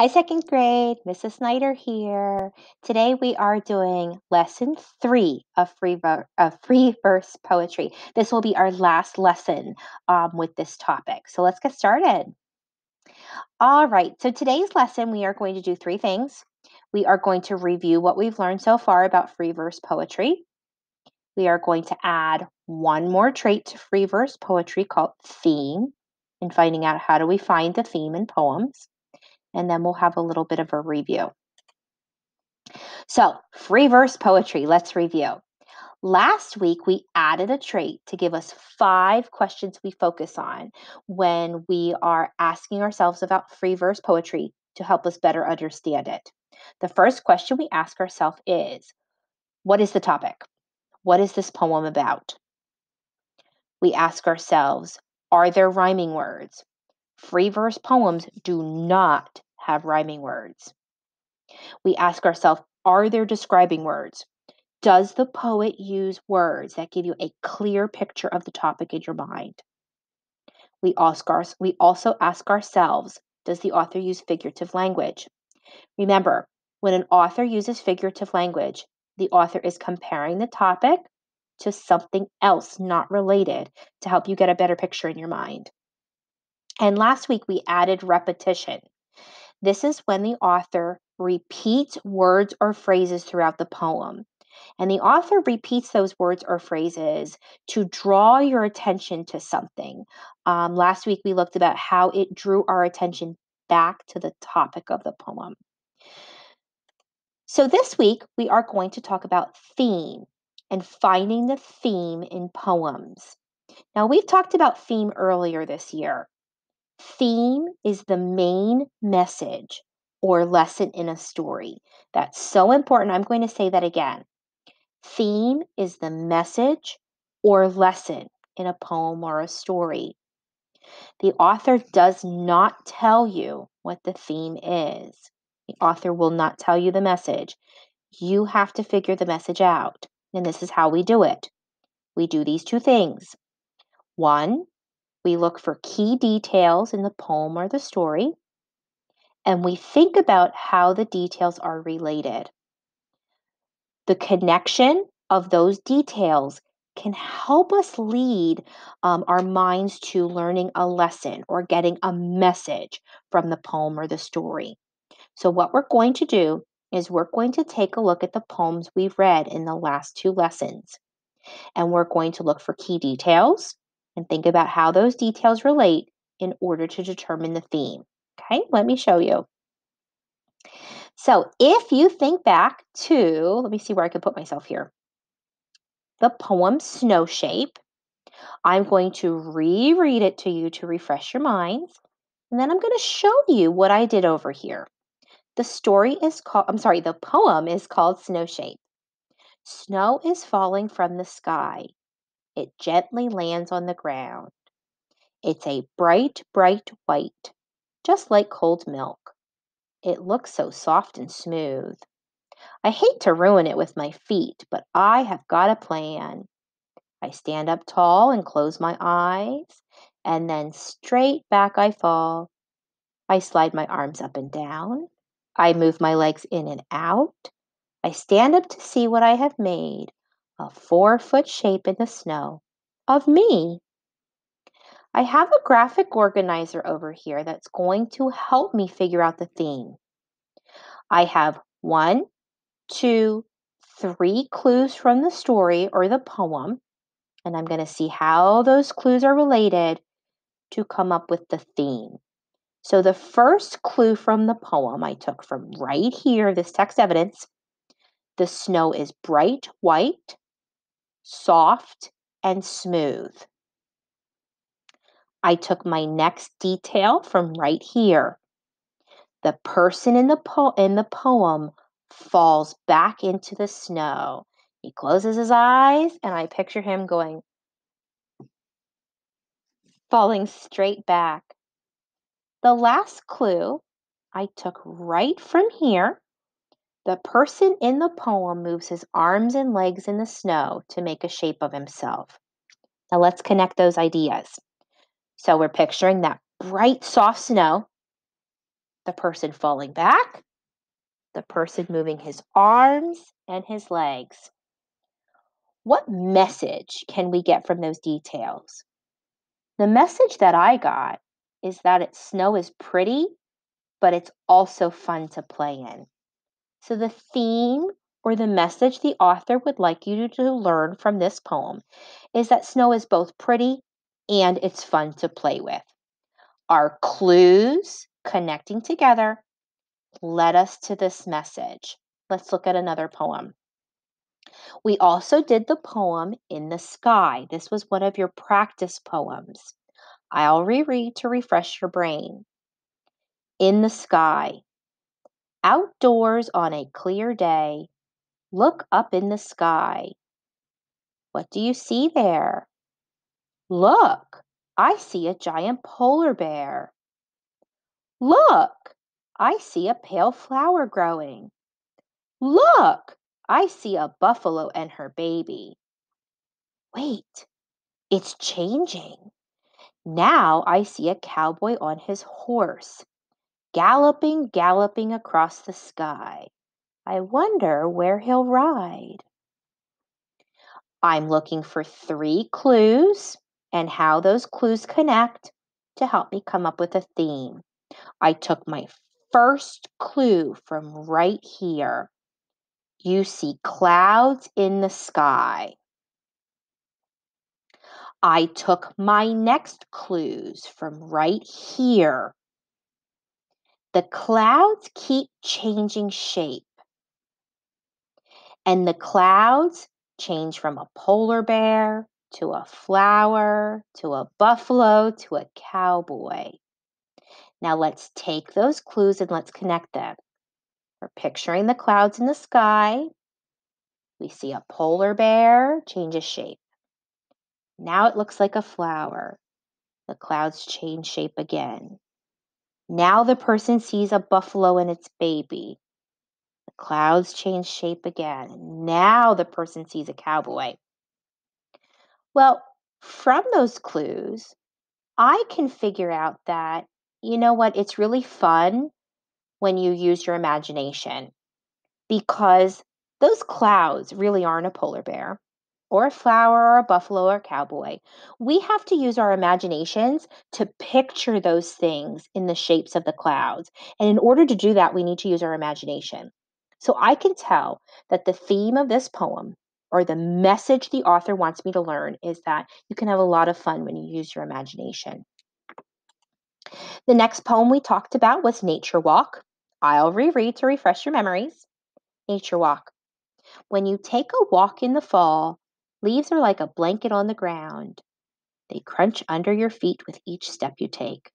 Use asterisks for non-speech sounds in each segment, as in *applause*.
Hi, second grade. Mrs. Snyder here. Today we are doing lesson three of free, ver- of free *laughs* verse poetry. This will be our last lesson um, with this topic. So let's get started. All right. So today's lesson, we are going to do three things. We are going to review what we've learned so far about free verse poetry. We are going to add one more trait to free verse poetry called theme and finding out how do we find the theme in poems and then we'll have a little bit of a review. So, free verse poetry, let's review. Last week, we added a trait to give us five questions we focus on when we are asking ourselves about free verse poetry to help us better understand it. The first question we ask ourselves is What is the topic? What is this poem about? We ask ourselves Are there rhyming words? Free verse poems do not have rhyming words. We ask ourselves, are there describing words? Does the poet use words that give you a clear picture of the topic in your mind? We, ask our, we also ask ourselves, does the author use figurative language? Remember, when an author uses figurative language, the author is comparing the topic to something else not related to help you get a better picture in your mind. And last week we added repetition. This is when the author repeats words or phrases throughout the poem. And the author repeats those words or phrases to draw your attention to something. Um, last week we looked about how it drew our attention back to the topic of the poem. So this week we are going to talk about theme and finding the theme in poems. Now, we've talked about theme earlier this year. Theme is the main message or lesson in a story. That's so important. I'm going to say that again. Theme is the message or lesson in a poem or a story. The author does not tell you what the theme is. The author will not tell you the message. You have to figure the message out. And this is how we do it. We do these two things. One, we look for key details in the poem or the story, and we think about how the details are related. The connection of those details can help us lead um, our minds to learning a lesson or getting a message from the poem or the story. So, what we're going to do is we're going to take a look at the poems we've read in the last two lessons. And we're going to look for key details and think about how those details relate in order to determine the theme. Okay, let me show you. So if you think back to, let me see where I can put myself here, the poem Snow Shape, I'm going to reread it to you to refresh your minds, and then I'm going to show you what I did over here. The story is called, I'm sorry, the poem is called Snow Shape. Snow is falling from the sky. It gently lands on the ground. It's a bright, bright white, just like cold milk. It looks so soft and smooth. I hate to ruin it with my feet, but I have got a plan. I stand up tall and close my eyes, and then straight back I fall. I slide my arms up and down. I move my legs in and out. I stand up to see what I have made a four foot shape in the snow of me. I have a graphic organizer over here that's going to help me figure out the theme. I have one, two, three clues from the story or the poem, and I'm going to see how those clues are related to come up with the theme. So the first clue from the poem I took from right here, this text evidence, the snow is bright white, soft, and smooth. I took my next detail from right here. The person in the, po- in the poem falls back into the snow. He closes his eyes, and I picture him going, falling straight back. The last clue I took right from here. The person in the poem moves his arms and legs in the snow to make a shape of himself. Now let's connect those ideas. So we're picturing that bright, soft snow. the person falling back, the person moving his arms and his legs. What message can we get from those details? The message that I got is that snow is pretty, but it's also fun to play in. So the theme or the message the author would like you to learn from this poem is that snow is both pretty and it's fun to play with. Our clues connecting together led us to this message. Let's look at another poem. We also did the poem In the Sky. This was one of your practice poems. I'll reread to refresh your brain. In the sky. Outdoors on a clear day, look up in the sky. What do you see there? Look, I see a giant polar bear. Look, I see a pale flower growing. Look, I see a buffalo and her baby. Wait, it's changing. Now I see a cowboy on his horse, galloping, galloping across the sky. I wonder where he'll ride. I'm looking for three clues and how those clues connect to help me come up with a theme. I took my first clue from right here. You see clouds in the sky. I took my next clues from right here. The clouds keep changing shape. And the clouds change from a polar bear to a flower, to a buffalo, to a cowboy. Now let's take those clues and let's connect them. We're picturing the clouds in the sky. We see a polar bear change shape. Now it looks like a flower. The clouds change shape again. Now the person sees a buffalo and its baby. The clouds change shape again. Now the person sees a cowboy. Well, from those clues, I can figure out that, you know what, it's really fun when you use your imagination because those clouds really aren't a polar bear or a flower or a buffalo or a cowboy. We have to use our imaginations to picture those things in the shapes of the clouds. And in order to do that, we need to use our imagination. So I can tell that the theme of this poem or the message the author wants me to learn is that you can have a lot of fun when you use your imagination. The next poem we talked about was Nature Walk. I'll reread to refresh your memories. Nature Walk. When you take a walk in the fall, leaves are like a blanket on the ground. They crunch under your feet with each step you take.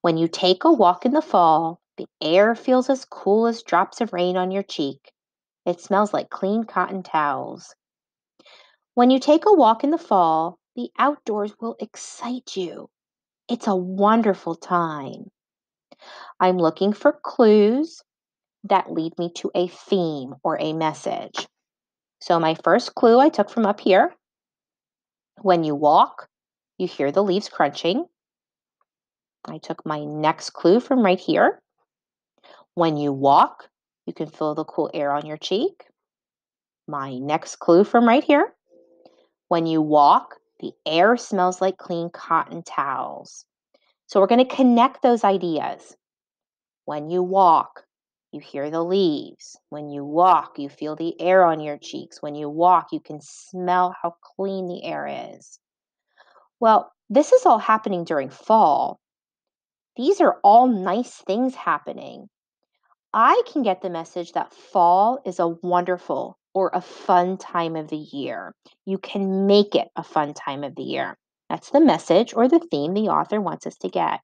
When you take a walk in the fall, the air feels as cool as drops of rain on your cheek. It smells like clean cotton towels. When you take a walk in the fall, the outdoors will excite you. It's a wonderful time. I'm looking for clues that lead me to a theme or a message. So, my first clue I took from up here when you walk, you hear the leaves crunching. I took my next clue from right here. When you walk, you can feel the cool air on your cheek. My next clue from right here. When you walk, the air smells like clean cotton towels. So we're going to connect those ideas. When you walk, you hear the leaves. When you walk, you feel the air on your cheeks. When you walk, you can smell how clean the air is. Well, this is all happening during fall. These are all nice things happening. I can get the message that fall is a wonderful or a fun time of the year. You can make it a fun time of the year. That's the message or the theme the author wants us to get.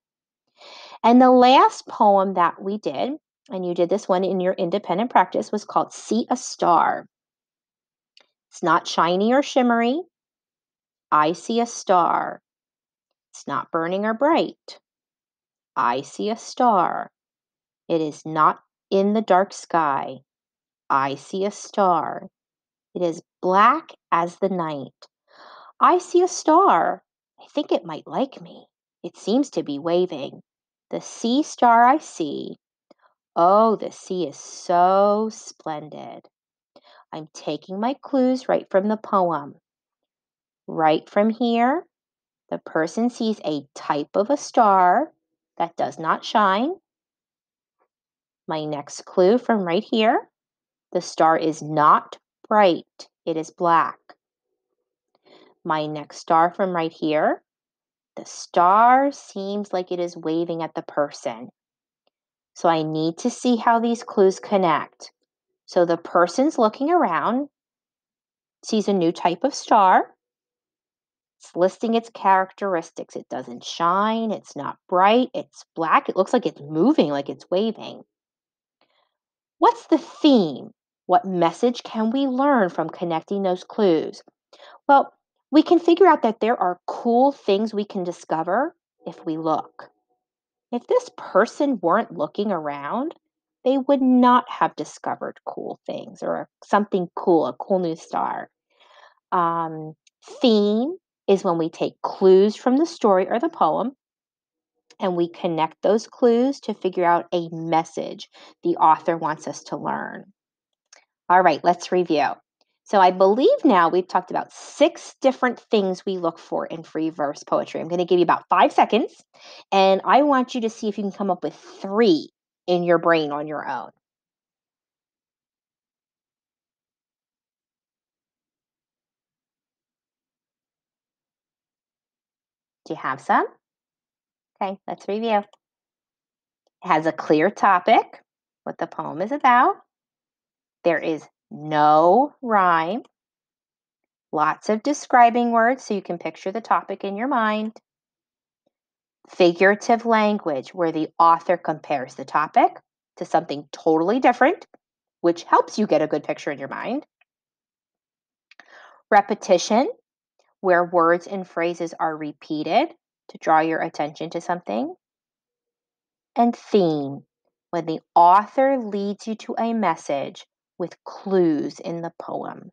And the last poem that we did, and you did this one in your independent practice, was called See a Star. It's not shiny or shimmery. I see a star. It's not burning or bright. I see a star. It is not in the dark sky, I see a star. It is black as the night. I see a star. I think it might like me. It seems to be waving. The sea star I see. Oh, the sea is so splendid. I'm taking my clues right from the poem. Right from here, the person sees a type of a star that does not shine. My next clue from right here, the star is not bright, it is black. My next star from right here, the star seems like it is waving at the person. So I need to see how these clues connect. So the person's looking around, sees a new type of star. It's listing its characteristics. It doesn't shine, it's not bright, it's black. It looks like it's moving, like it's waving. What's the theme? What message can we learn from connecting those clues? Well, we can figure out that there are cool things we can discover if we look. If this person weren't looking around, they would not have discovered cool things or something cool, a cool new star. Um, theme is when we take clues from the story or the poem and we connect those clues to figure out a message the author wants us to learn. All right, let's review. So I believe now we've talked about six different things we look for in free verse poetry. I'm going to give you about five seconds, and I want you to see if you can come up with three in your brain on your own. Do you have some? Okay, let's review. It has a clear topic, what the poem is about. There is no rhyme. Lots of describing words so you can picture the topic in your mind. Figurative language, where the author compares the topic to something totally different, which helps you get a good picture in your mind. Repetition, where words and phrases are repeated to draw your attention to something. And theme, when the author leads you to a message with clues in the poem.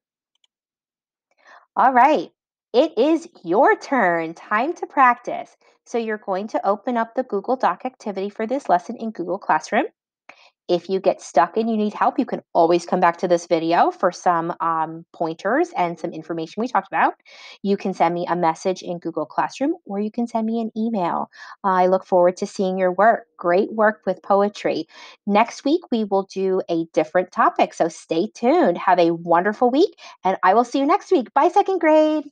All right, it is your turn. Time to practice. So you're going to open up the Google Doc activity for this lesson in Google Classroom. If you get stuck and you need help, you can always come back to this video for some um, pointers and some information we talked about. You can send me a message in Google Classroom or you can send me an email. I look forward to seeing your work. Great work with poetry. Next week, we will do a different topic, so stay tuned. Have a wonderful week, and I will see you next week. Bye, second grade.